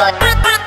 but